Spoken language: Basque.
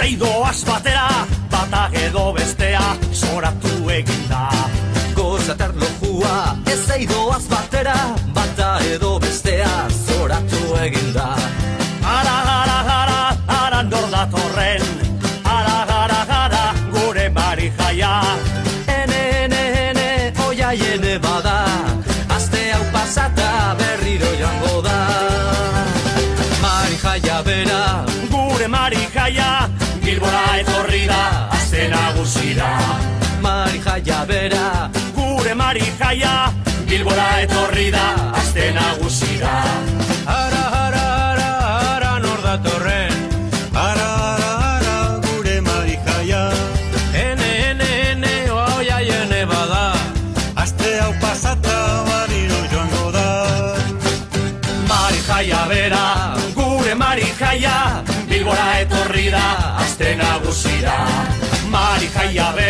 Zeidoaz batera, bata edo bestea, zoratu eginda. Gozatar lojua, ez zeidoaz batera, bata edo bestea, zoratu eginda. Ara, ara, ara, ara nor datorren, ara, ara, ara, gure mari jaia. Ene, ene, ene, oia jene bada, azte hau pasata berriro joango da. Mari jaia bera, Gure mari jaia, Bilbora etorri da, azte nagusira. Mari bera, Gure mari jaia, Bilbora etorri da, azte nagusira. Etorri da, azte nagusira. Mari jaia bera,